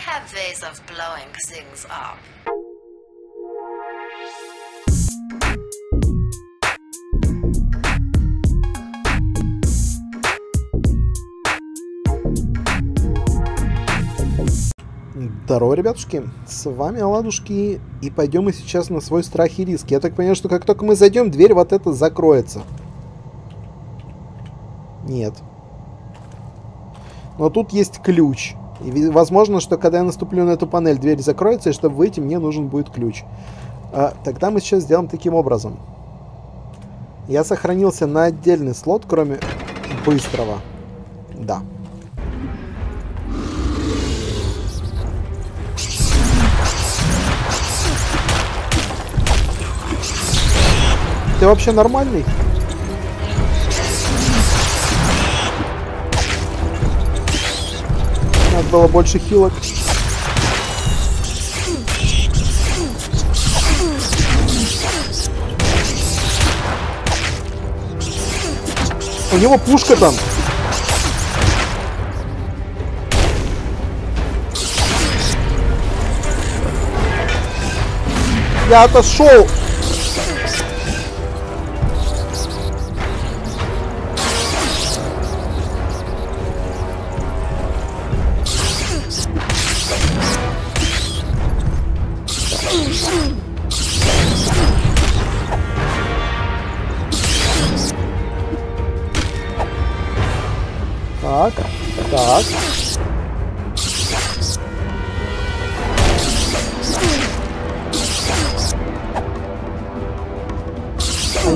have ways of blowing things up. Здорово, ребятушки, с вами Оладушки, и пойдем мы сейчас на свой страх и риск. Я так понимаю, что как только мы зайдем, дверь вот эта закроется. Нет. Но тут есть ключ. И возможно, что когда я наступлю на эту панель, дверь закроется, и чтобы выйти, мне нужен будет ключ. А, тогда мы сейчас сделаем таким образом. Я сохранился на отдельный слот, кроме быстрого. Да. Ты вообще нормальный? Надо было больше хилок. У него пушка там. Я отошел.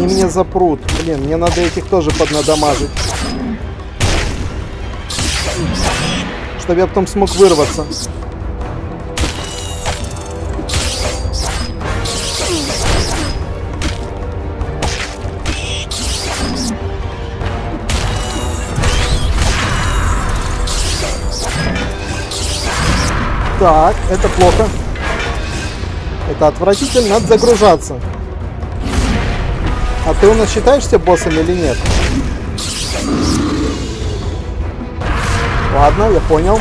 Они меня запрут. Блин, мне надо этих тоже поднадамажить. Чтобы я потом смог вырваться. Так, это плохо. Это отвратительно, надо загружаться. А ты у нас считаешься боссом или нет? Ладно, я понял.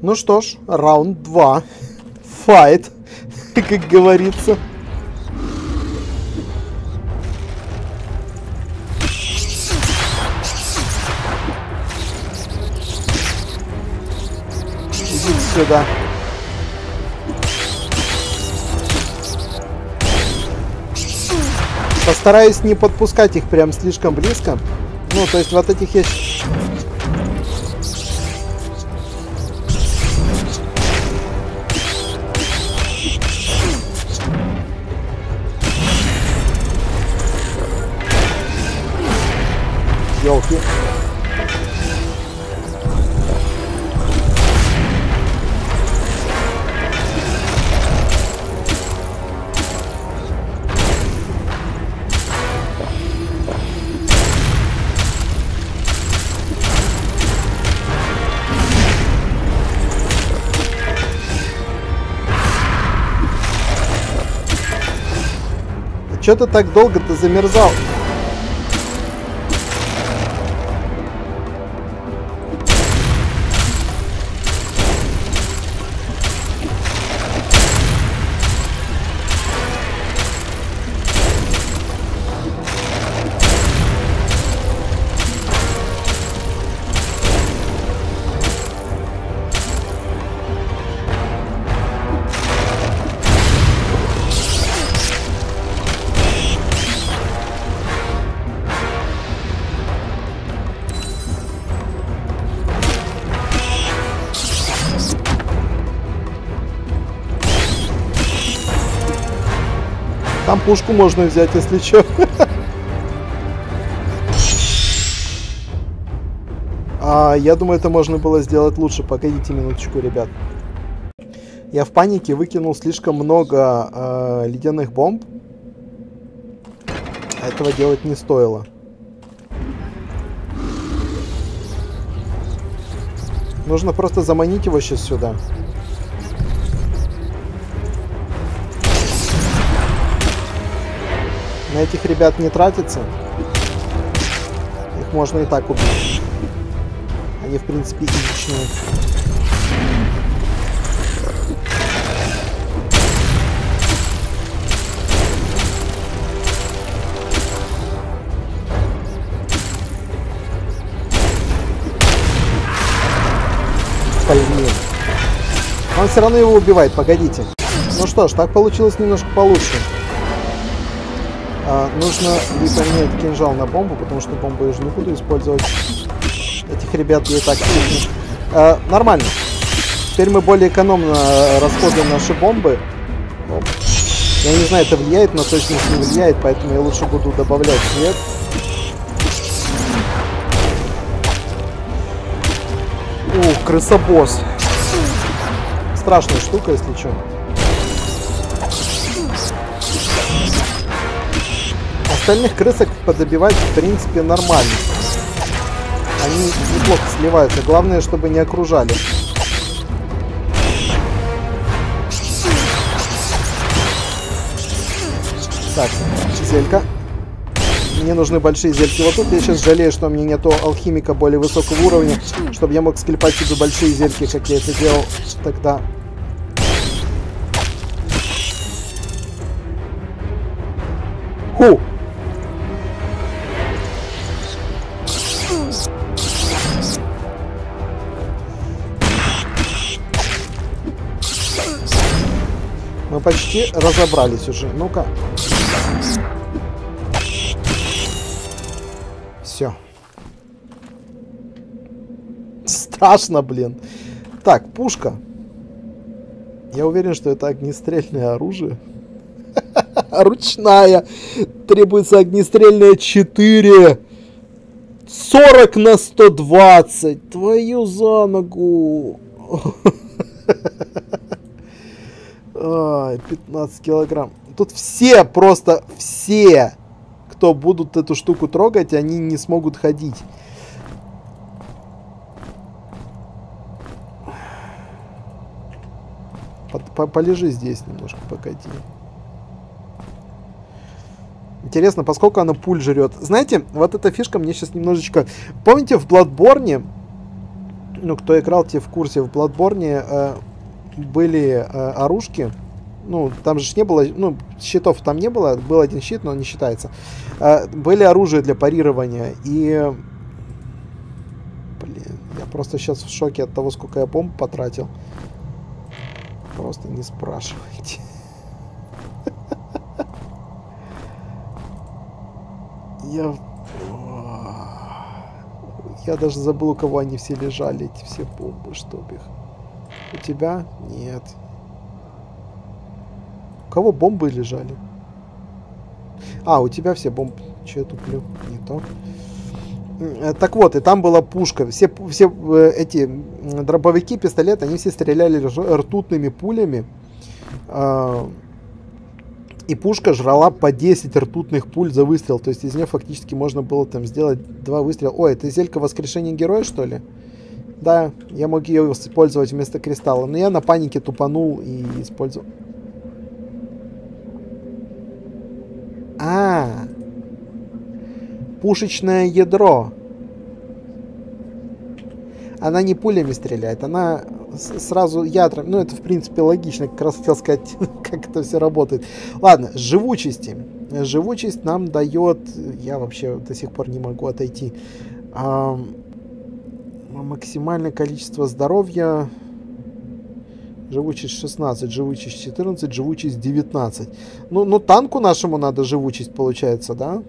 Ну что ж, раунд 2. Файт, как говорится. Идите сюда. Постараюсь не подпускать их прям слишком близко. Ну, то есть вот этих я... Че ты так долго-то замерзал? Пушку можно взять, если что. А, я думаю, это можно было сделать лучше. Погодите минуточку, ребят. Я в панике выкинул слишком много э, ледяных бомб. Этого делать не стоило. Нужно просто заманить его сейчас сюда. На этих ребят не тратится. Их можно и так убить. Они, в принципе, изичные. Блин. Он все равно его убивает, погодите. Ну что ж, так получилось немножко получше. А, нужно и поменять кинжал на бомбу, потому что бомбу я уже не буду использовать. Этих ребят я и так. А, нормально. Теперь мы более экономно расходуем наши бомбы. Оп. Я не знаю, это влияет, но точно не влияет, поэтому я лучше буду добавлять свет. Ух, крысобосс. Страшная штука, если что. Остальных крысок подобивать, в принципе, нормально. Они неплохо сливаются. Главное, чтобы не окружали. Так, зелька. Мне нужны большие зельки. Вот тут я сейчас жалею, что у меня нету алхимика более высокого уровня, чтобы я мог склепать себе большие зельки, как я это делал тогда. Ху! Почти разобрались уже. Ну-ка. Все. Страшно, блин. Так, пушка. Я уверен, что это огнестрельное оружие. Ручная. Требуется огнестрельное 4. 40 на 120. Твою за ногу. Ай, 15 килограмм. Тут все, просто все, кто будут эту штуку трогать, они не смогут ходить. Полежи здесь немножко, погоди. Интересно, поскольку она пуль жрет. Знаете, вот эта фишка мне сейчас немножечко... Помните, в Bloodborne, ну, кто играл, те в курсе, в Bloodborne э, были э, оружки. Ну, там же не было... Ну, щитов там не было. Был один щит, но он не считается. Э, были оружия для парирования. И... Блин, я просто сейчас в шоке от того, сколько я бомб потратил. Просто не спрашивайте. Я... Я даже забыл, у кого они все лежали, эти все бомбы, чтоб их. У тебя? Нет. У кого бомбы лежали? А, у тебя все бомбы. Че я туплю? Не то. Э, так вот, и там была пушка. Все, все э, эти дробовики, пистолеты, они все стреляли ртутными пулями. А, и пушка жрала по 10 ртутных пуль за выстрел. То есть из нее фактически можно было там сделать два выстрела. Ой, это зелька воскрешения героя, что ли? Да, я мог ее использовать вместо кристалла. Но я на панике тупанул и использовал. А, -а, -а. пушечное ядро. Она не пулями стреляет, она сразу ядром. Ну, это, в принципе, логично. Как раз хотел сказать, как это все работает. Ладно, живучести. Живучесть нам дает... Я вообще до сих пор не могу отойти. Максимальное количество здоровья... Живучесть 16, живучесть 14, живучесть 19. Ну, ну танку нашему надо живучесть, получается, да?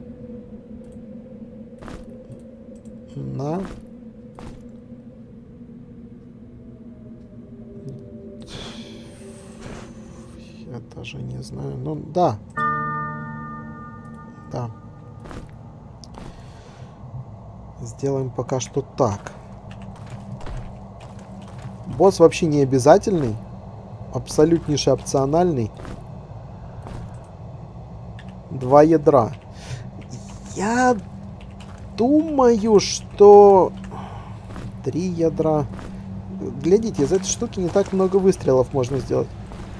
На даже не знаю. Ну, да. Да. Сделаем пока что так. Босс вообще не обязательный. Абсолютнейший опциональный. Два ядра. Я думаю, что... Три ядра. Глядите, из этой штуки не так много выстрелов можно сделать.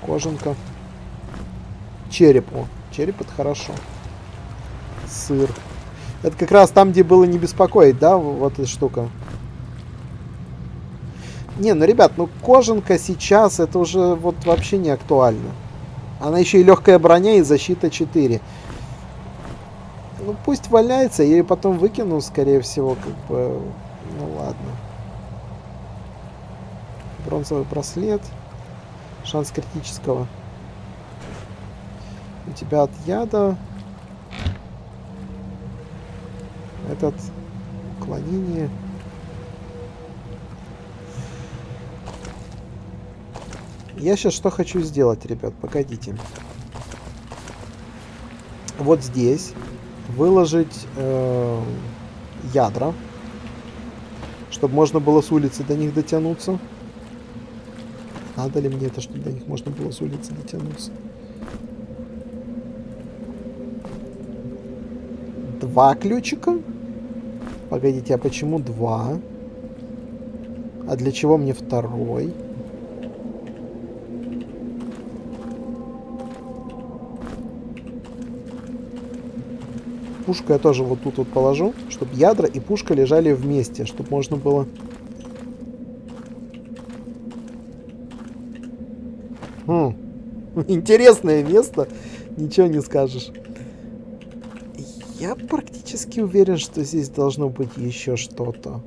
Кожанка черепу. Череп это хорошо. Сыр. Это как раз там, где было не беспокоить, да, вот эта штука. Не, ну, ребят, ну, кожанка сейчас, это уже вот вообще не актуально. Она еще и легкая броня и защита 4. Ну, пусть валяется, я ее потом выкину, скорее всего, как бы... Ну, ладно. Бронзовый браслет. Шанс критического. У тебя от яда. Этот уклонение. Я сейчас что хочу сделать, ребят, погодите. Вот здесь выложить э, ядра, чтобы можно было с улицы до них дотянуться. Надо ли мне это, чтобы до них можно было с улицы дотянуться? Два ключика? Погодите, а почему два? А для чего мне второй? Пушку я тоже вот тут вот положу, чтобы ядра и пушка лежали вместе, чтобы можно было... Хм. Интересное место, ничего не скажешь. Я практически уверен, что здесь должно быть еще что-то.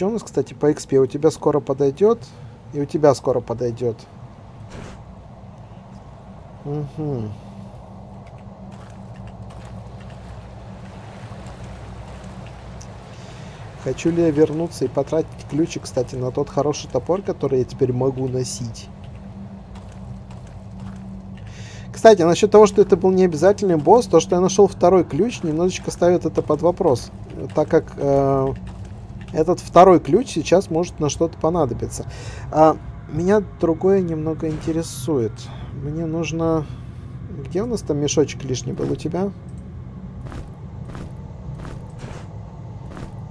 Что у нас, кстати, по XP? У тебя скоро подойдет, и у тебя скоро подойдет. Угу. Хочу ли я вернуться и потратить ключи, кстати, на тот хороший топор, который я теперь могу носить? Кстати, насчет того, что это был не обязательный босс, то, что я нашел второй ключ, немножечко ставит это под вопрос. Так как э, этот второй ключ сейчас может на что-то понадобиться. А, меня другое немного интересует. Мне нужно... Где у нас там мешочек лишний был у тебя?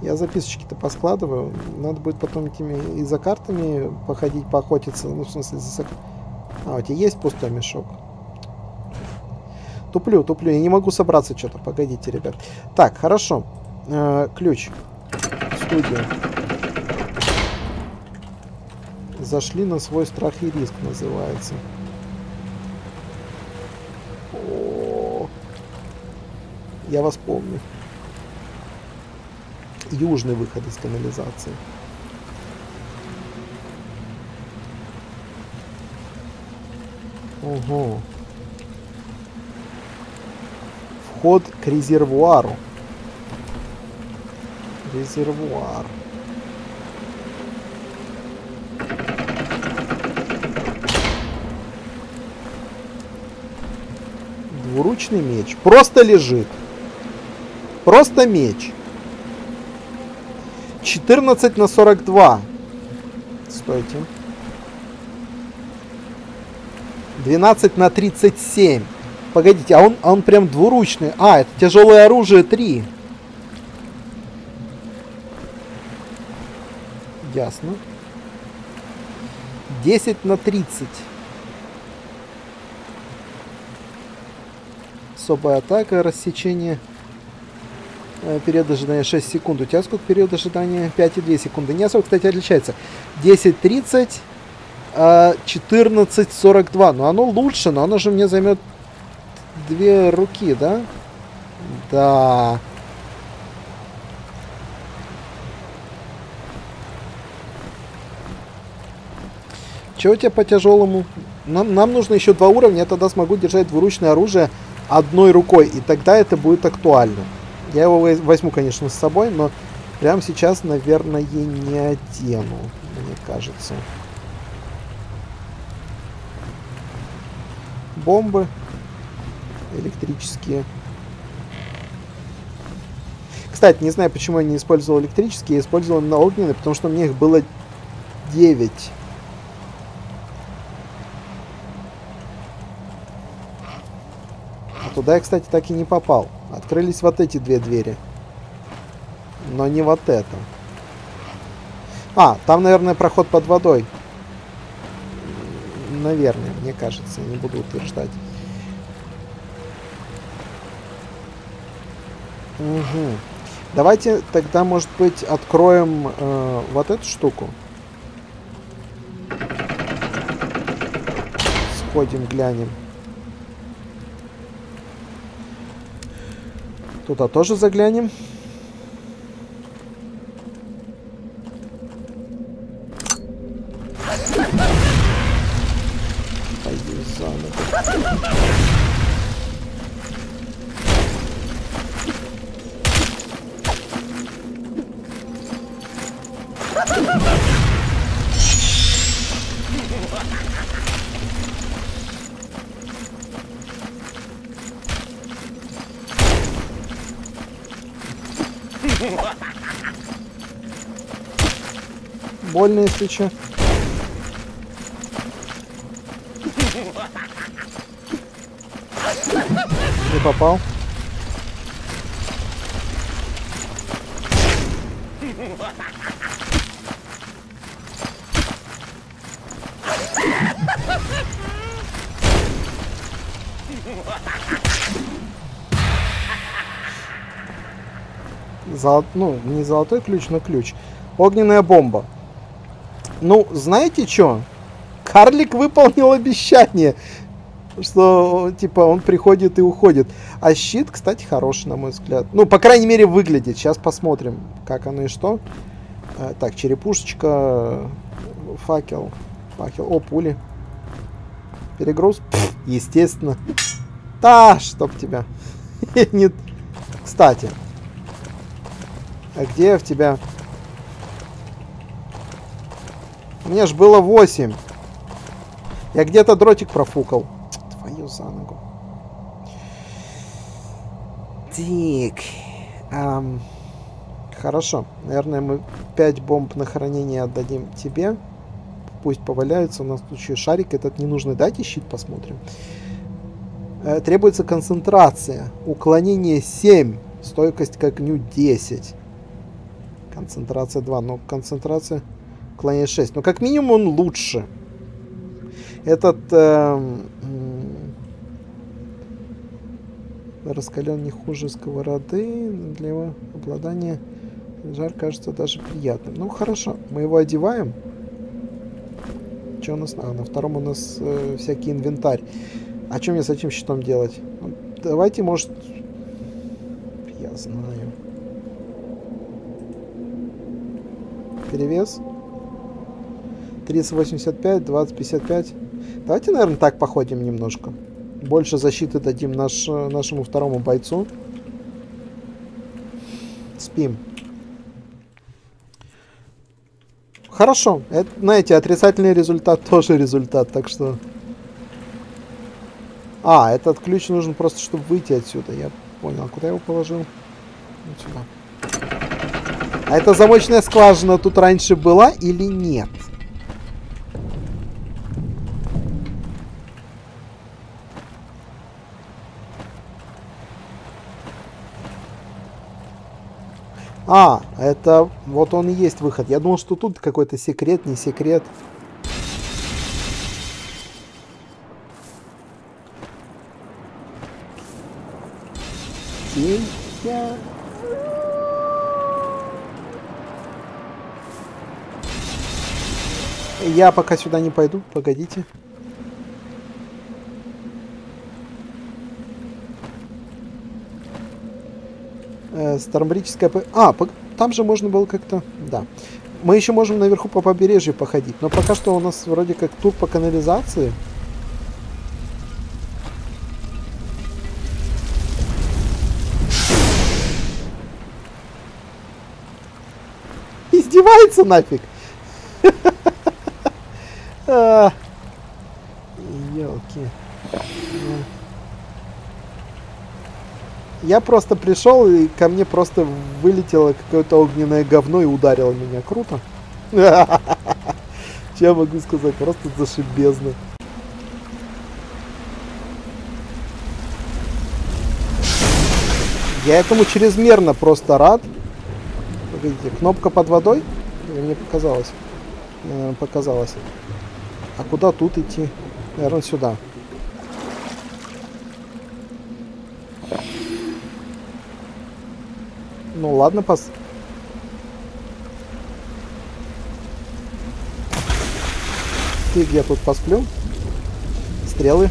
Я записочки-то поскладываю. Надо будет потом этими и за картами походить, поохотиться. Ну, в смысле, за... А, у тебя есть пустой мешок? Туплю, туплю. Я не могу собраться что-то. Погодите, ребят. Так, хорошо. Э -э ключ студию. Зашли на свой страх и риск, называется. О, я вас помню. Южный выход из канализации. Ого. Вход к резервуару. Резервуар. Двуручный меч. Просто лежит. Просто меч. 14 на 42. Стойте. 12 на 37. Погодите, а он, он прям двуручный. А, это тяжелое оружие 3. Ясно. 10 на 30. Особая атака, рассечение. Э, период ожидания 6 секунд. У тебя сколько период ожидания? 5,2 секунды. Не особо, кстати, отличается. 10.30, 14.42. Но оно лучше, но оно же мне займет две руки, да? Да. Чего у тебя по тяжелому? Нам, нам нужно еще два уровня, я тогда смогу держать двуручное оружие одной рукой, и тогда это будет актуально. Я его возьму, конечно, с собой, но прямо сейчас, наверное, не одену, мне кажется. Бомбы электрические. Кстати, не знаю, почему я не использовал электрические, я использовал на огненные, потому что у меня их было 9. Туда я, кстати, так и не попал. Открылись вот эти две двери. Но не вот это. А, там, наверное, проход под водой. Наверное, мне кажется. Не буду утверждать. Угу. Давайте тогда, может быть, откроем э, вот эту штуку. Сходим, глянем. Туда тоже заглянем. Если что. Не попал. Золот... Ну, не золотой ключ, но ключ. Огненная бомба. Ну, знаете что? Карлик выполнил обещание, что, типа, он приходит и уходит. А щит, кстати, хороший, на мой взгляд. Ну, по крайней мере, выглядит. Сейчас посмотрим, как оно и что. А, так, черепушечка, факел, факел. О, пули. Перегруз? Пфф, естественно. Да, чтоб тебя. Нет. Кстати. А где в тебя Мне ж было 8. Я где-то дротик профукал. Твою за ногу. Так. Эм, хорошо. Наверное, мы 5 бомб на хранение отдадим тебе. Пусть поваляются. У нас тут еще шарик этот не нужно. Дайте щит посмотрим. Э, требуется концентрация. Уклонение 7. Стойкость к огню 10. Концентрация 2. Но концентрация клане 6. Но как минимум он лучше. Этот э, раскален не хуже сковороды. Для его обладания жар кажется даже приятным. Ну хорошо, мы его одеваем. Что у нас? А, на втором у нас э, всякий инвентарь. А что мне с этим щитом делать? Ну, давайте, может... Я знаю. Перевес. 385, 2055. Давайте, наверное, так походим немножко. Больше защиты дадим наш, нашему второму бойцу. Спим. Хорошо. Это, знаете, отрицательный результат тоже результат, так что... А, этот ключ нужен просто, чтобы выйти отсюда. Я понял. Куда я его положил? Вот сюда. А эта замочная скважина тут раньше была или нет? А, это вот он и есть выход. Я думал, что тут какой-то секрет, не секрет. Я... Я пока сюда не пойду, погодите. Э, Старомбрическая... А, там же можно было как-то... Да. Мы еще можем наверху по побережью походить. Но пока что у нас вроде как тур по канализации. Издевается нафиг. Елки. Я просто пришел, и ко мне просто вылетело какое-то огненное говно и ударило меня. Круто. Что я могу сказать? Просто зашибезно. Я этому чрезмерно просто рад. Погодите, кнопка под водой? Или мне показалось? Наверное, показалось. А куда тут идти? Наверное, сюда. Ну ладно, пас. Фиг я тут посплю. Стрелы.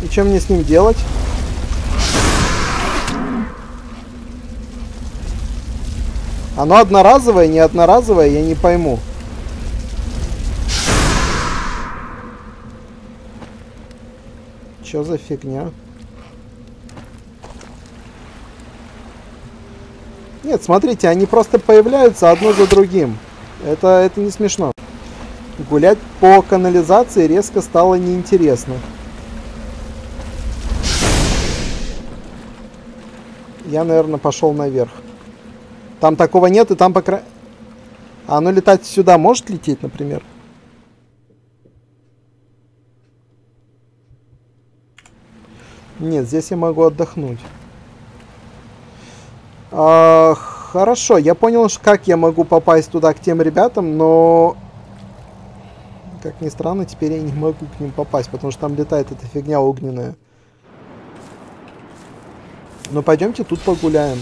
И что мне с ним делать? Оно одноразовое, не одноразовое, я не пойму. Что за фигня? Нет, смотрите, они просто появляются одно за другим. Это, это не смешно. Гулять по канализации резко стало неинтересно. Я, наверное, пошел наверх. Там такого нет, и там по крайней... А оно летать сюда может лететь, например? Нет, здесь я могу отдохнуть. А, хорошо, я понял, как я могу попасть туда к тем ребятам, но... Как ни странно, теперь я не могу к ним попасть, потому что там летает эта фигня огненная. Ну, пойдемте тут погуляем.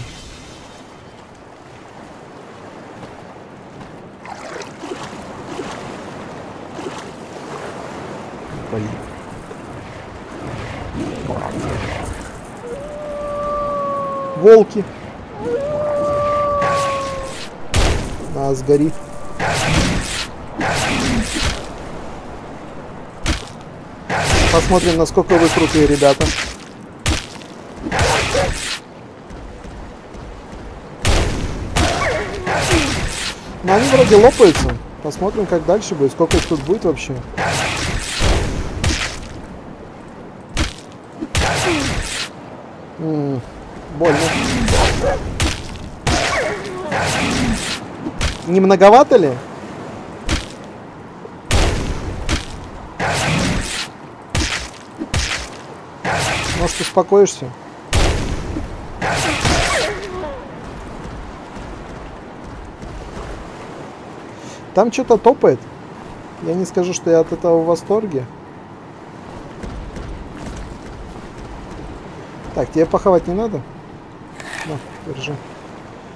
Волки. А, сгорит. Посмотрим, насколько вы крутые ребята. Но они вроде лопаются. Посмотрим, как дальше будет. Сколько их тут будет вообще. М больно. Не многовато ли? Может, успокоишься? Там что-то топает. Я не скажу, что я от этого в восторге. Так, тебе поховать не надо? На, держи.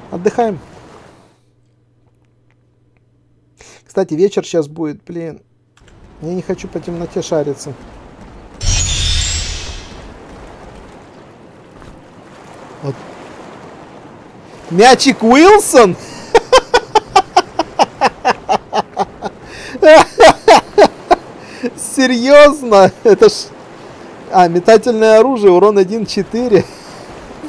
Отдыхаем. Кстати, вечер сейчас будет, блин. Я не хочу по темноте шариться. Вот. Мячик Уилсон? Серьезно? Это ж... А, метательное оружие, урон 1.4.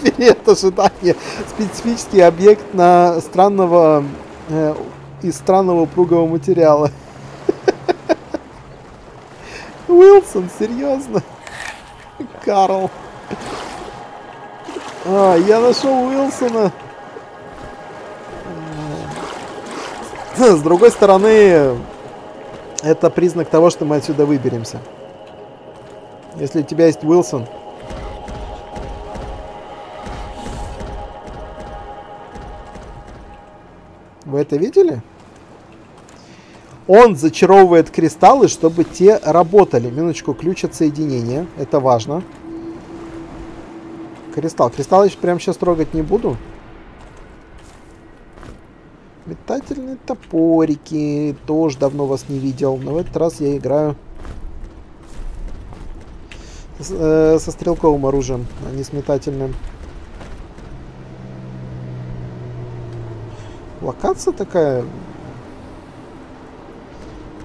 Период ожидания. Специфический объект на странного... Э, из странного упругого материала. Уилсон, серьезно? Карл. А, я нашел Уилсона. С другой стороны, это признак того, что мы отсюда выберемся. Если у тебя есть Уилсон. Вы это видели? Он зачаровывает кристаллы, чтобы те работали. Минуточку, ключ от соединения. Это важно. Кристалл. Кристалл я прямо сейчас трогать не буду. Метательные топорики. Тоже давно вас не видел. Но в этот раз я играю э, со стрелковым оружием, а не с метательным. Локация такая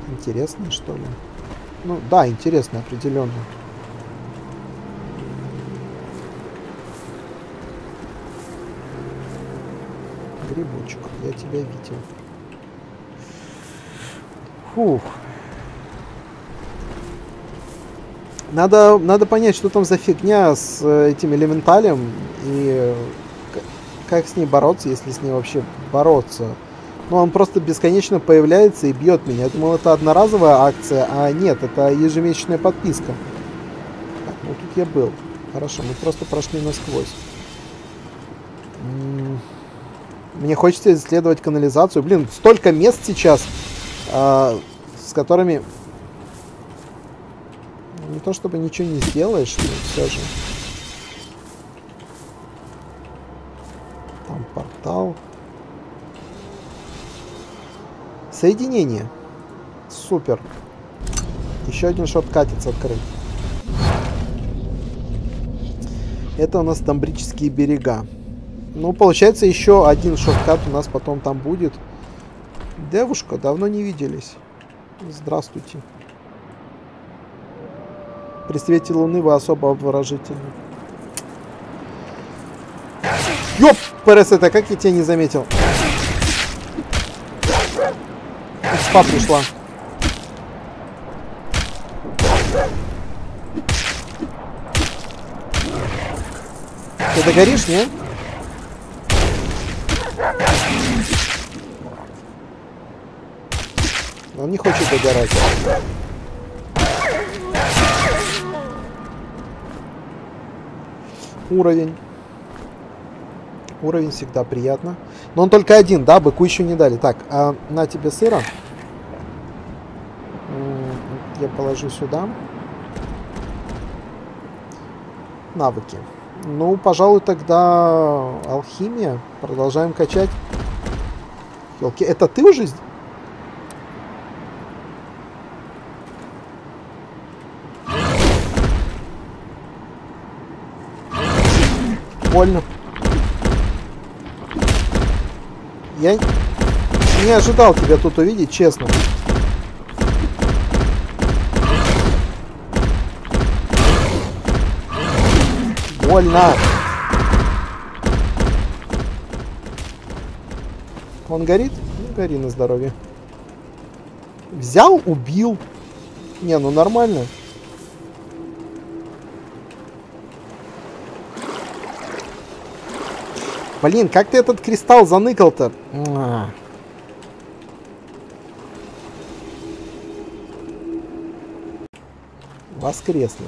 интересная, что ли. Ну, да, интересная, определенно. Грибочек, я тебя видел. Фух. Надо, надо понять, что там за фигня с э, этим элементалем и как с ней бороться, если с ней вообще бороться. Ну, он просто бесконечно появляется и бьет меня. Я думал, это одноразовая акция, а нет, это ежемесячная подписка. Так, ну тут я был. Хорошо, мы просто прошли насквозь. Мне хочется исследовать канализацию. Блин, столько мест сейчас, э, с которыми не то чтобы ничего не сделаешь, но все же. Там портал. Соединение. Супер. Еще один шот катится открыть. Это у нас Тамбрические берега. Ну, получается, еще один шорткат у нас потом там будет. Девушка, давно не виделись. Здравствуйте. При свете луны вы особо обворожительны. Ёп, ПРС, это как я тебя не заметил? Спа пришла. Ты догоришь, не? Он не хочет догорать. Уровень. Уровень всегда приятно. Но он только один, да? Быку еще не дали. Так, а на тебе сыра. Я положу сюда. Навыки. Ну, пожалуй, тогда алхимия. Продолжаем качать. Елки, это ты уже больно. Я не ожидал тебя тут увидеть, честно. Больно. Он горит? Ну, гори на здоровье. Взял, убил. Не, ну нормально. Блин, как ты этот кристалл заныкал-то? Воскресно.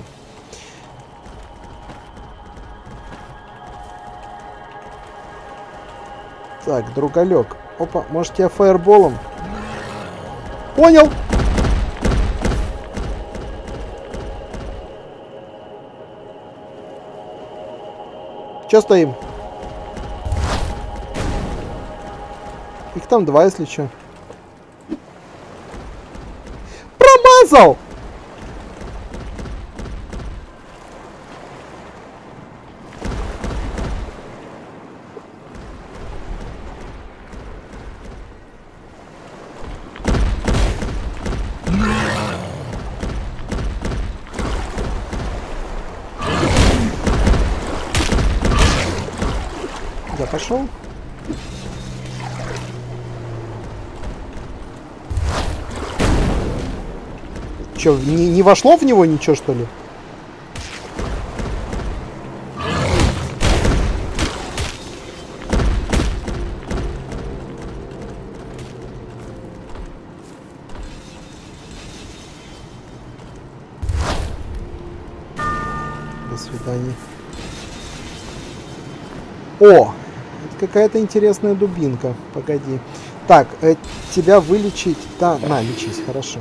Так, другалек. Опа, может тебя фаерболом? Понял! Че стоим? Там два, если что. Промазал! Че, не, не вошло в него ничего, что ли? До свидания. О! Какая-то интересная дубинка. Погоди. Так, э, тебя вылечить... Да, на, лечись, хорошо.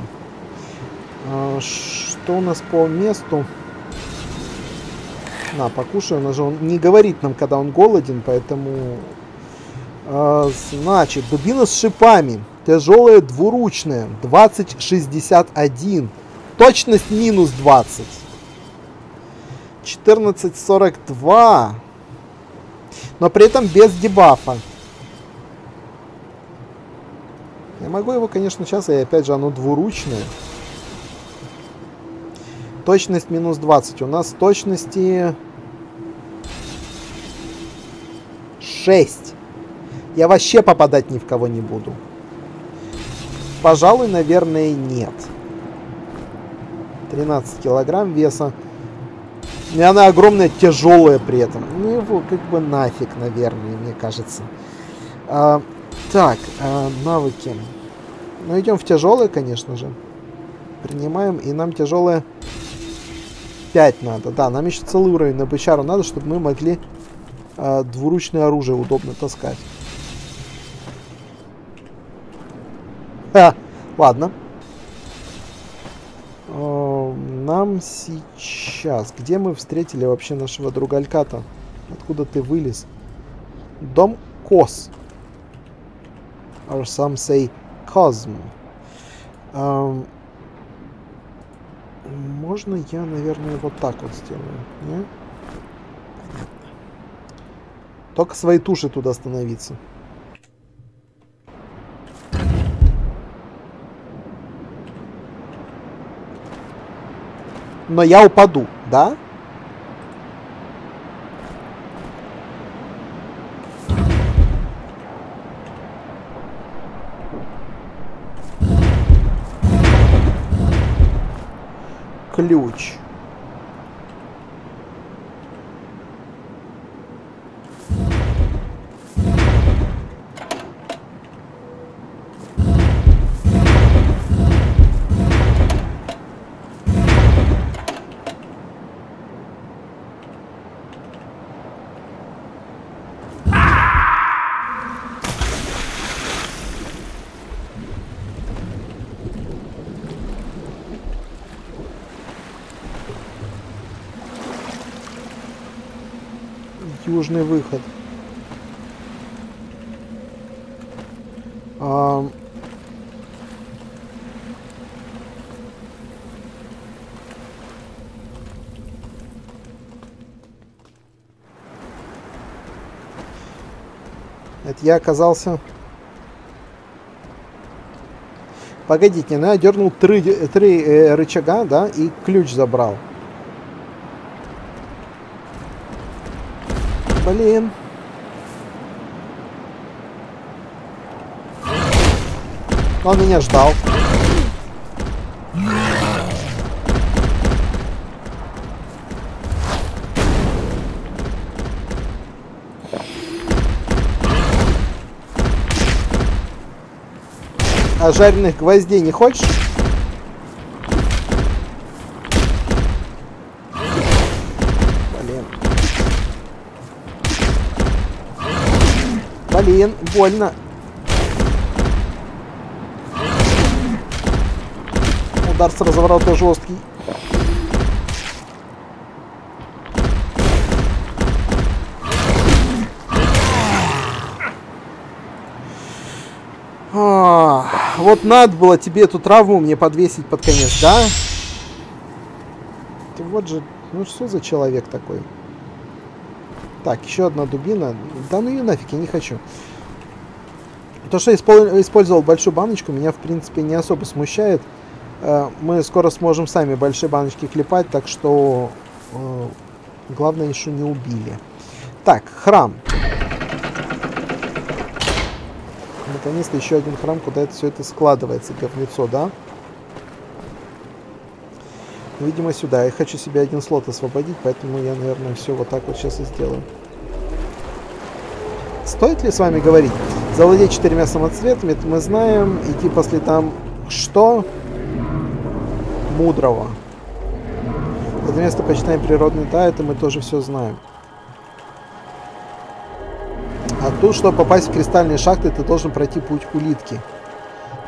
А, что у нас по месту? На, покушай. Он же он не говорит нам, когда он голоден, поэтому... А, значит, дубина с шипами. Тяжелая двуручная. 2061. Точность минус 20. 1442. Но при этом без дебафа. Я могу его, конечно, сейчас, и опять же оно двуручное. Точность минус 20. У нас точности 6. Я вообще попадать ни в кого не буду. Пожалуй, наверное, нет. 13 килограмм веса. И она огромная, тяжелая при этом. Ну его как бы нафиг, наверное, мне кажется. А, так, а, навыки. Ну идем в тяжелое, конечно же. Принимаем, и нам тяжелое 5 надо. Да, нам еще целый уровень на бычару надо, чтобы мы могли э, двуручное оружие удобно таскать. Ха, ладно. Э, нам сейчас... Где мы встретили вообще нашего другалька-то? Откуда ты вылез? Дом Кос. Or some say Cosm. Um, можно я, наверное, вот так вот сделаю, не? Только свои туши туда становиться. Но я упаду, да? Ключ. Южный выход. А... Это я оказался... Погодите, ну я дернул три, три э, рычага, да, и ключ забрал. Блин. Он меня ждал. А жареных гвоздей не хочешь? Блин, больно. Удар с разворота жесткий. А, вот надо было тебе эту травму мне подвесить под конец, да? Ты вот же, ну что за человек такой? Так, еще одна дубина. Да ну ее нафиг, я не хочу. То, что я использовал большую баночку, меня, в принципе, не особо смущает. Э, мы скоро сможем сами большие баночки клепать, так что э, главное, еще не убили. Так, храм. Наконец-то еще один храм, куда это все это складывается, говнецо, да? Видимо, сюда. Я хочу себе один слот освободить, поэтому я, наверное, все вот так вот сейчас и сделаю. Стоит ли с вами говорить? Завладеть четырьмя самоцветами, это мы знаем. Идти по следам что? Мудрого. Это место почитаем природный, да, это мы тоже все знаем. А тут, чтобы попасть в кристальные шахты, ты должен пройти путь улитки.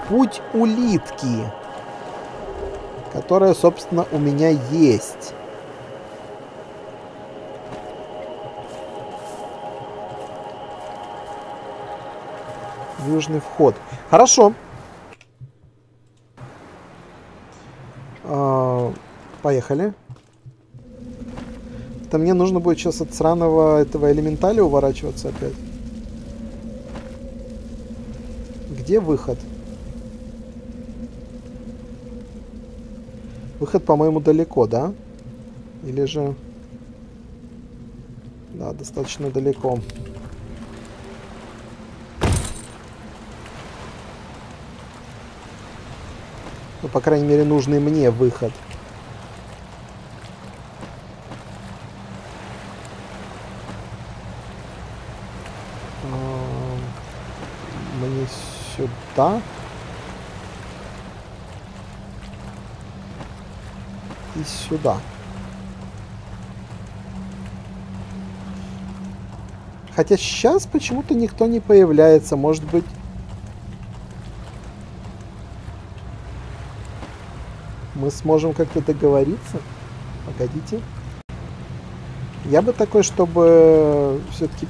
Путь улитки которая, собственно, у меня есть. Южный вход. Хорошо. А, поехали. Это мне нужно будет сейчас от сраного этого элементаля уворачиваться опять. Где выход? Выход, по-моему, далеко, да? Или же... Да, достаточно далеко. Ну, по крайней мере, нужный мне выход. Мне сюда. И сюда. Хотя сейчас почему-то никто не появляется. Может быть... Мы сможем как-то договориться? Погодите. Я бы такой, чтобы все-таки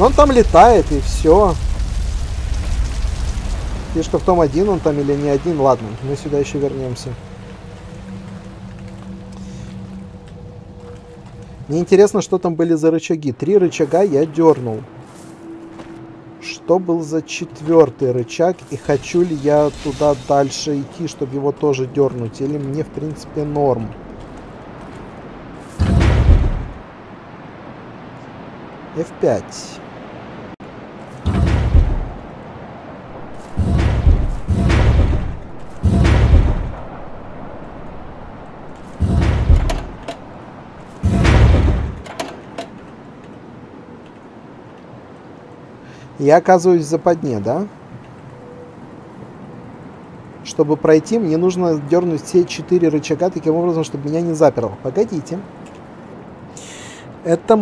Он там летает, и все. Фишка в том, один он там или не один. Ладно, мы сюда еще вернемся. Мне интересно, что там были за рычаги. Три рычага я дернул. Что был за четвертый рычаг? И хочу ли я туда дальше идти, чтобы его тоже дернуть? Или мне, в принципе, норм? F5. Я оказываюсь в западне, да? Чтобы пройти, мне нужно дернуть все четыре рычага таким образом, чтобы меня не заперло. Погодите. Это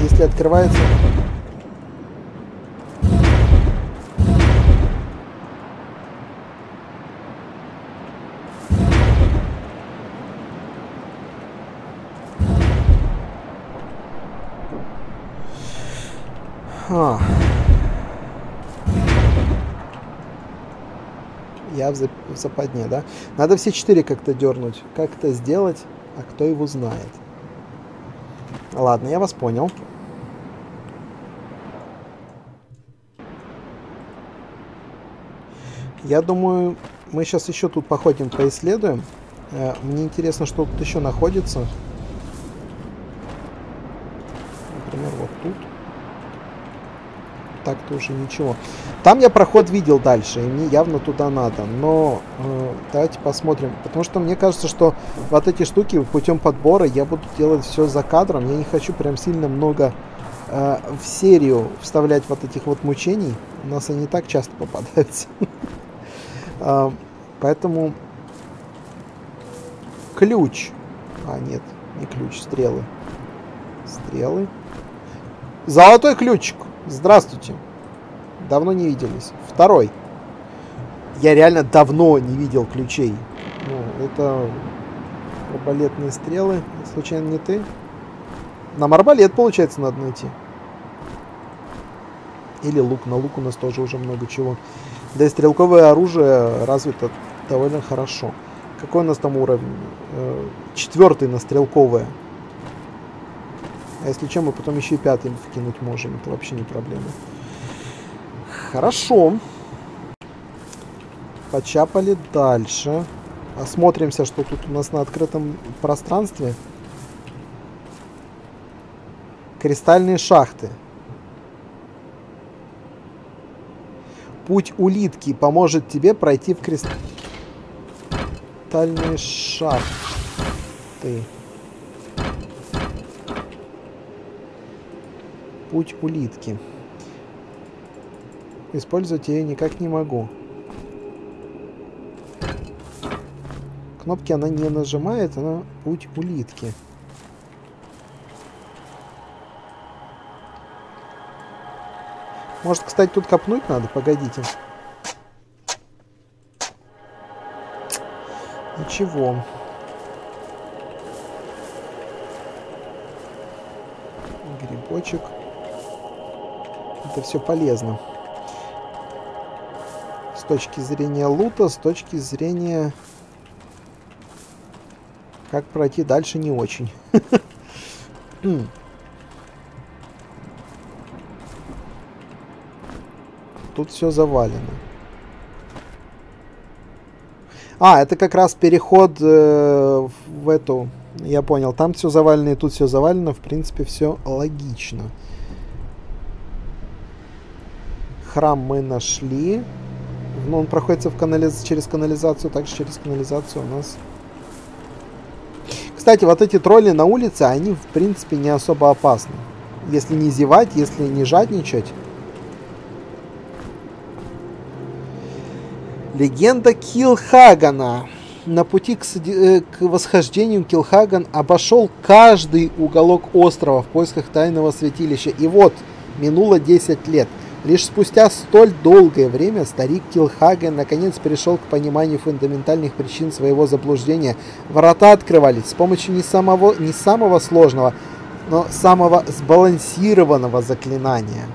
Если открывается... А. Я в, зап в западне, да? Надо все четыре как-то дернуть. Как это сделать? А кто его знает? Ладно, я вас понял. Я думаю, мы сейчас еще тут походим, поисследуем. Э, мне интересно, что тут еще находится. Например, вот тут. Так-то уже ничего. Там я проход видел дальше, и мне явно туда надо. Но э, давайте посмотрим. Потому что мне кажется, что вот эти штуки путем подбора я буду делать все за кадром. Я не хочу прям сильно много э, в серию вставлять вот этих вот мучений. У нас они так часто попадаются. А, поэтому ключ. А, нет, не ключ, стрелы. Стрелы. Золотой ключик. Здравствуйте. Давно не виделись. Второй. Я реально давно не видел ключей. Ну, это арбалетные стрелы. Случайно не ты? Нам арбалет, получается, надо найти. Или лук. На лук у нас тоже уже много чего. Да и стрелковое оружие развито довольно хорошо. Какой у нас там уровень? Э, четвертый на стрелковое. А если чем, мы потом еще и пятый вкинуть можем. Это вообще не проблема. Хорошо. Почапали дальше. Осмотримся, что тут у нас на открытом пространстве. Кристальные шахты. Путь улитки поможет тебе пройти в кристальные шахты. Путь улитки. Использовать я никак не могу. Кнопки она не нажимает, она путь улитки. Может, кстати, тут копнуть надо? Погодите. Ничего. Грибочек. Это все полезно. Точки зрения лута, с точки зрения... Как пройти дальше, не очень. тут все завалено. А, это как раз переход э, в эту... Я понял, там все завалено и тут все завалено. В принципе, все логично. Храм мы нашли. Но он проходится в канализ... через канализацию. Также через канализацию у нас... Кстати, вот эти тролли на улице, они, в принципе, не особо опасны. Если не зевать, если не жадничать, Легенда Килхагана. На пути к, э, к восхождению Килхаган обошел каждый уголок острова в поисках тайного святилища. И вот, минуло 10 лет. Лишь спустя столь долгое время старик Килхаген наконец пришел к пониманию фундаментальных причин своего заблуждения. Ворота открывались с помощью не самого, не самого сложного, но самого сбалансированного заклинания.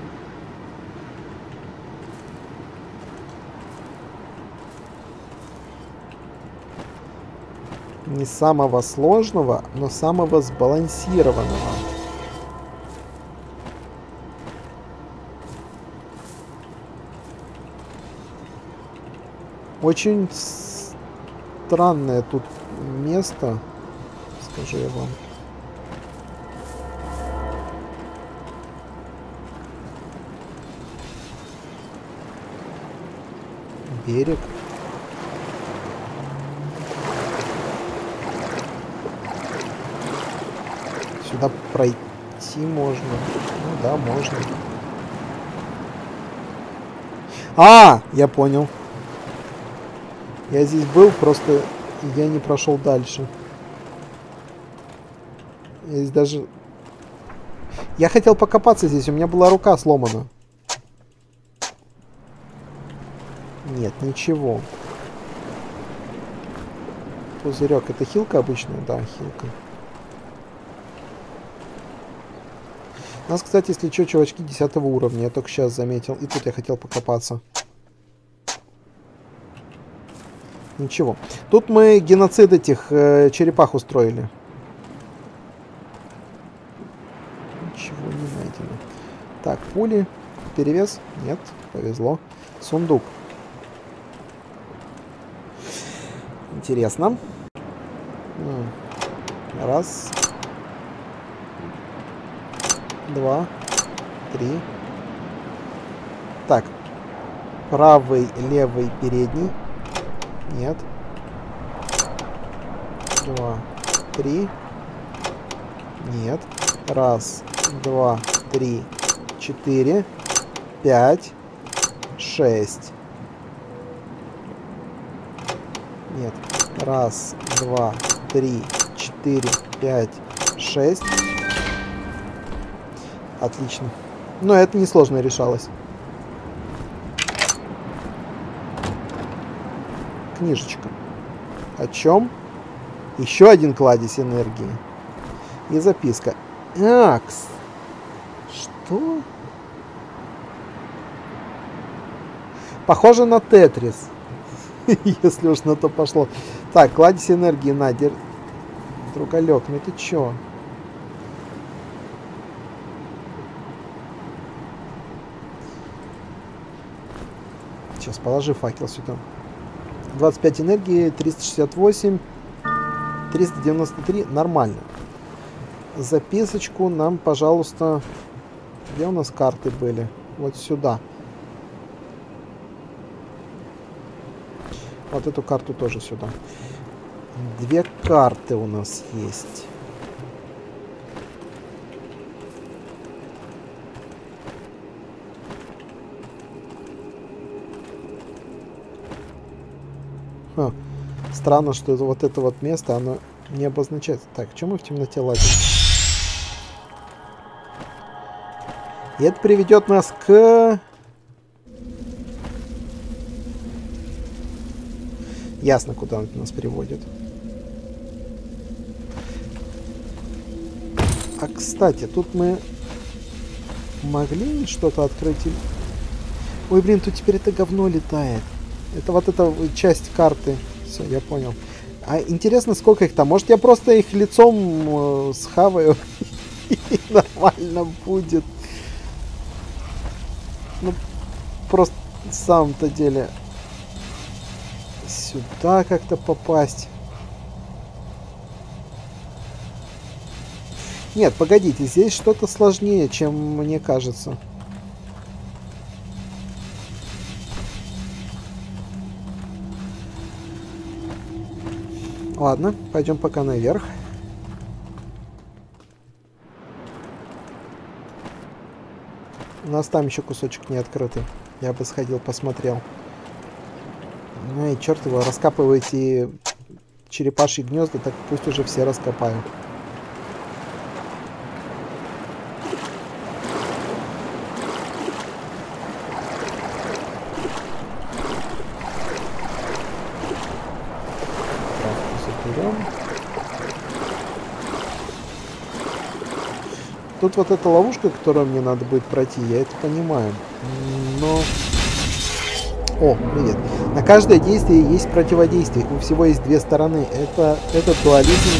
Не самого сложного, но самого сбалансированного. Очень странное тут место, скажу я вам. Берег. Сюда пройти можно. Ну да, можно. А, я понял. Я здесь был, просто я не прошел дальше. Я здесь даже... Я хотел покопаться здесь, у меня была рука сломана. Нет, ничего. Пузырек. Это хилка обычная? Да, хилка. У нас, кстати, если что, чувачки 10 уровня. Я только сейчас заметил. И тут я хотел покопаться. Ничего. Тут мы геноцид этих э, черепах устроили. Ничего не найдено. Так, пули. Перевес? Нет, повезло. Сундук. Интересно. Раз. Два. Три. Так. Правый, левый, передний. Нет. Два, три. Нет. Раз, два, три, четыре, пять, шесть. Нет. Раз, два, три, четыре, пять, шесть. Отлично. Но это несложно решалось. Книжечка. О чем? Еще один кладезь энергии. И записка. Акс. Что? Похоже на Тетрис. Если уж на то пошло. Так, кладезь энергии, Надер. Другалек, ну ты чё? Сейчас положи факел сюда. 25 энергии, 368, 393. Нормально. Записочку нам, пожалуйста... Где у нас карты были? Вот сюда. Вот эту карту тоже сюда. Две карты у нас есть. Ха. Странно, что это, вот это вот место, оно не обозначается. Так, чем мы в темноте лазим? И это приведет нас к... Ясно, куда он нас приводит. А, кстати, тут мы могли что-то открыть? Ой, блин, тут теперь это говно летает. Это вот эта часть карты. Все, я понял. А интересно, сколько их там? Может, я просто их лицом э, схаваю и нормально будет. Ну, просто в самом-то деле сюда как-то попасть. Нет, погодите, здесь что-то сложнее, чем мне кажется. Ладно, пойдем пока наверх. У нас там еще кусочек не открытый. Я бы сходил, посмотрел. Ну и черт его, раскапывайте черепашьи гнезда, так пусть уже все раскопают. Тут вот эта ловушка, которую мне надо будет пройти, я это понимаю. Но... О, привет. На каждое действие есть противодействие. У всего есть две стороны. Это, этот дуализм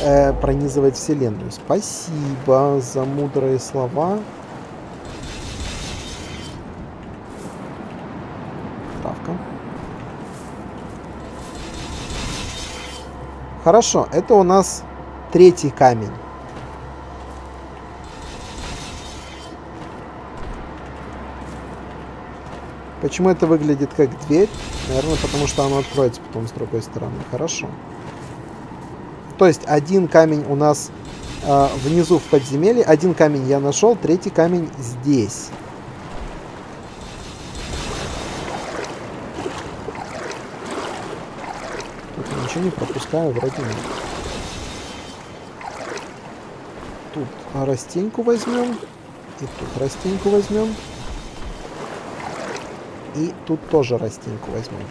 э, пронизывает вселенную. Спасибо за мудрые слова. Травка. Хорошо, это у нас третий камень. Почему это выглядит как дверь? Наверное, потому что оно откроется потом с другой стороны. Хорошо. То есть один камень у нас э, внизу в подземелье. Один камень я нашел, третий камень здесь. Тут ничего не пропускаю, вроде нет. Тут растеньку возьмем. И тут растеньку возьмем. И тут тоже растеньку возьмем.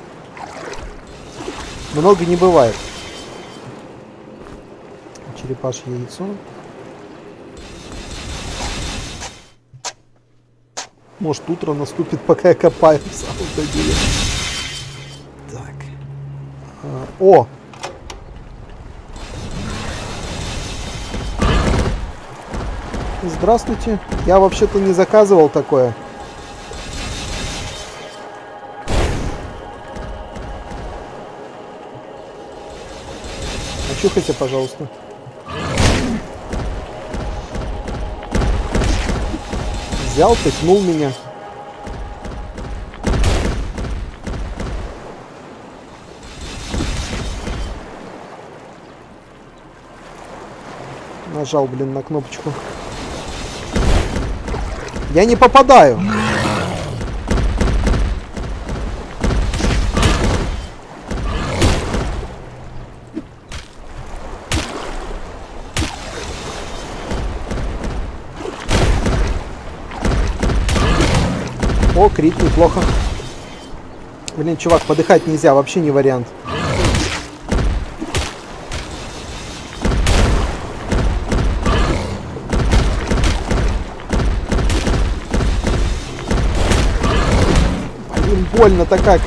Много не бывает. Черепашье яйцо. Может утро наступит, пока я копаю в самом деле. Так. А, о! Здравствуйте. Я вообще-то не заказывал такое. Очухайся, пожалуйста. Взял, тыкнул меня. Нажал, блин, на кнопочку. Я не попадаю. Крит, неплохо. Блин, чувак, подыхать нельзя, вообще не вариант. Блин, больно-то как.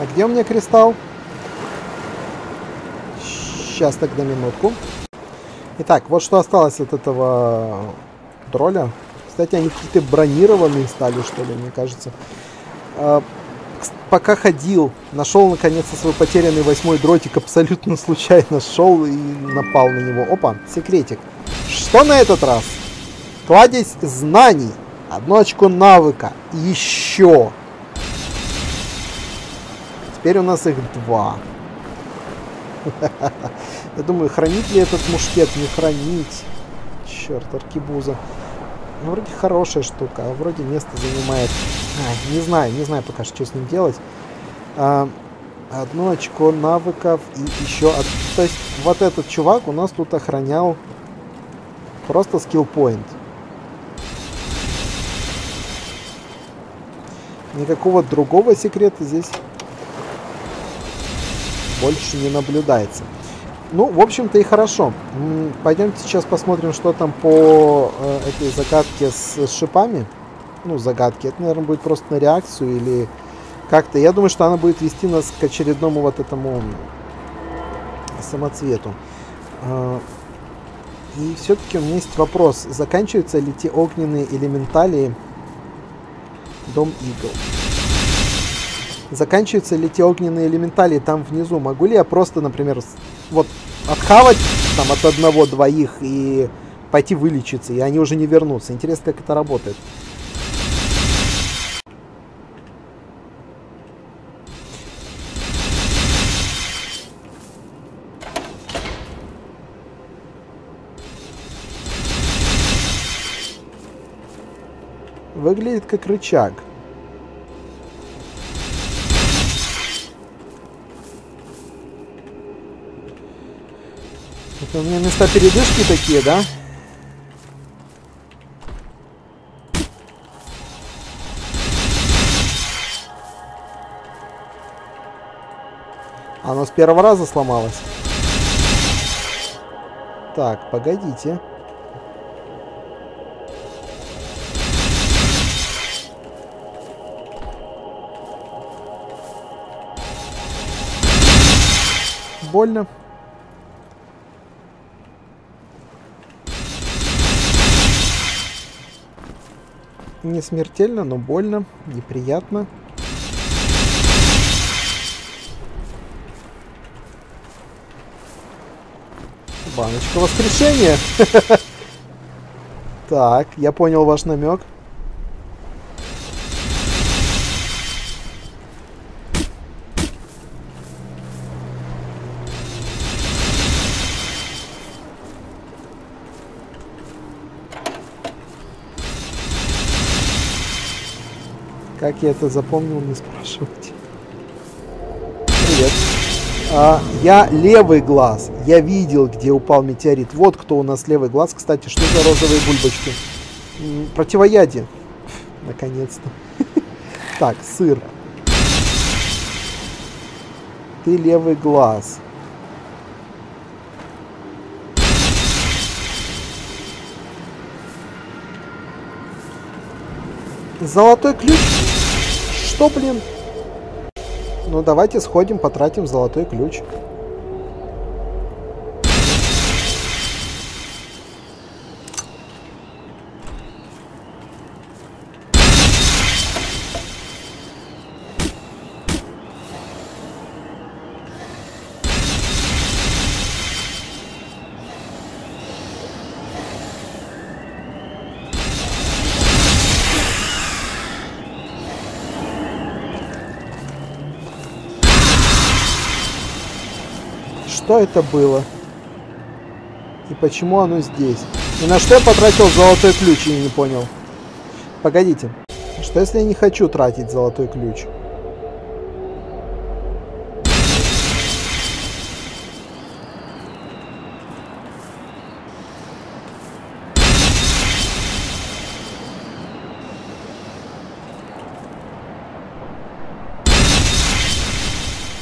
А где у меня кристалл? Сейчас тогда минутку. Итак, вот что осталось от этого тролля. Кстати, они какие-то бронированные стали, что ли, мне кажется. А, пока ходил, нашел наконец-то свой потерянный восьмой дротик, абсолютно случайно шел и напал на него. Опа, секретик. Что на этот раз? Кладезь знаний. Одно очко навыка. Еще. Теперь у нас их два. Я думаю, хранить ли этот мушкет? Не хранить. Черт, аркибуза. Ну, вроде хорошая штука, а вроде место занимает. А, не знаю, не знаю пока что с ним делать. А, одно очко навыков и еще... Од... То есть, вот этот чувак у нас тут охранял просто скилл-поинт. Никакого другого секрета здесь больше не наблюдается. Ну, в общем-то и хорошо. Пойдемте сейчас посмотрим, что там по э, этой загадке с, шипами. Ну, загадки. Это, наверное, будет просто на реакцию или как-то. Я думаю, что она будет вести нас к очередному вот этому самоцвету. Э, и все-таки у меня есть вопрос. Заканчиваются ли те огненные элементалии Дом Игл? Заканчиваются ли те огненные элементали там внизу? Могу ли я просто, например, вот отхавать там от одного-двоих и пойти вылечиться, и они уже не вернутся? Интересно, как это работает. Выглядит как рычаг. Это у меня места передышки такие, да? Оно с первого раза сломалось. Так, погодите. Больно. Не смертельно, но больно, неприятно. Баночка воскрешения. Так, я понял ваш намек. Как я это запомнил, не спрашивайте. Привет. А, я левый глаз. Я видел, где упал метеорит. Вот кто у нас левый глаз. Кстати, что за розовые бульбочки? М, Противоядие. Наконец-то. Так, сыр. Ты левый глаз. Золотой ключ? Что, блин? Ну, давайте сходим, потратим золотой ключ. Что это было? И почему оно здесь? И на что я потратил золотой ключ, я не понял. Погодите. Что если я не хочу тратить золотой ключ?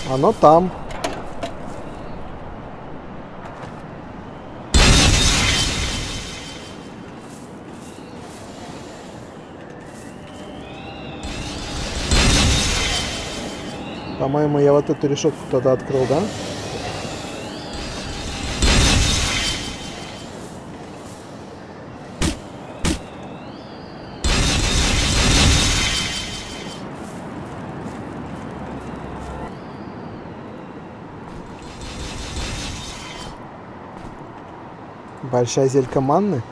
Оно там. По-моему, я вот эту решетку тогда открыл, да? Большая зелька манны?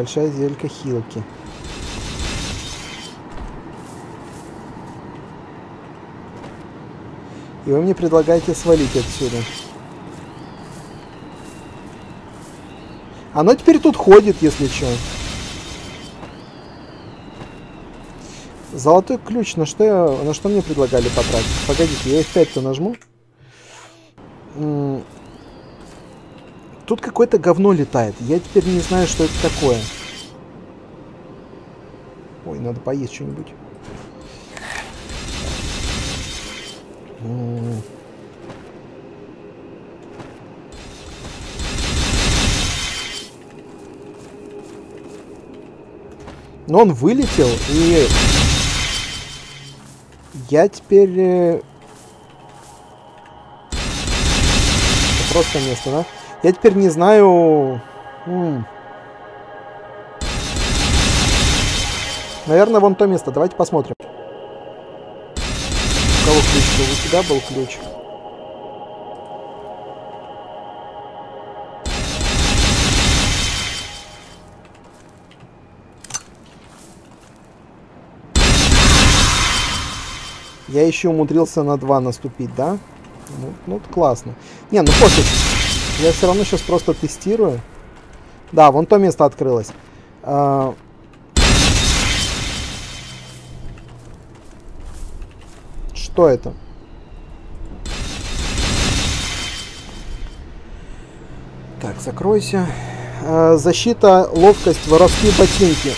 Большая зелька хилки. И вы мне предлагаете свалить отсюда. Оно теперь тут ходит, если что. Золотой ключ, на что, я, на что мне предлагали потратить? Погодите, я F5-то нажму. Тут какое-то говно летает. Я теперь не знаю, что это такое. Ой, надо поесть что-нибудь. М. Но он вылетел, и я теперь... э, Просто место, да? Я теперь не знаю... Наверное, вон то место. Давайте посмотрим. У кого ключ был? У тебя был ключ? Я еще умудрился на 2 наступить, да? Ну, ну классно. Не, ну пофиг. Я все равно сейчас просто тестирую. Да, вон то место открылось. А, Что это? Так, закройся. Э, защита, ловкость, воровские ботинки.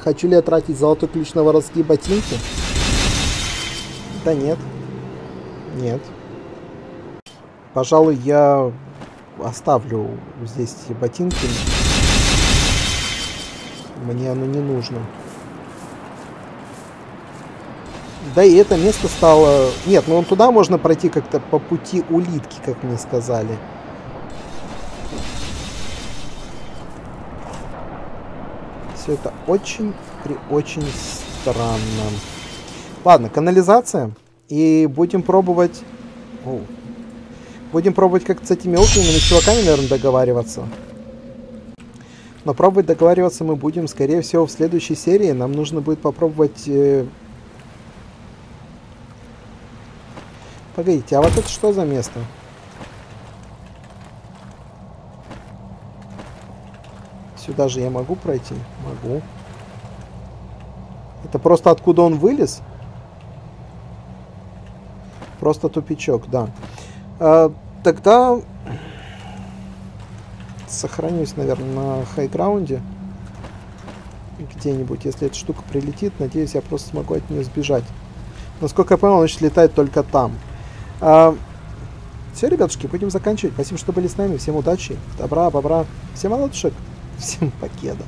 Хочу ли я тратить золотой ключ на воровские ботинки? Да нет. Нет. Пожалуй, я оставлю здесь ботинки. Мне оно не нужно. Да и это место стало... Нет, ну туда можно пройти как-то по пути улитки, как мне сказали. Все это очень при очень странно. Ладно, канализация. И будем пробовать... О. Будем пробовать как с этими огненными чуваками, наверное, договариваться. Но пробовать договариваться мы будем, скорее всего, в следующей серии. Нам нужно будет попробовать... Э... Погодите, а вот это что за место? Сюда же я могу пройти? Могу. Это просто откуда он вылез? Просто тупичок, да. А, тогда сохранюсь, наверное, на хайграунде. Где-нибудь, если эта штука прилетит, надеюсь, я просто смогу от нее сбежать. Насколько я понял, значит, летает только там. А, все, ребятушки, будем заканчивать. Спасибо, что были с нами. Всем удачи, добра, бобра. Всем молодушек. Всем покеда.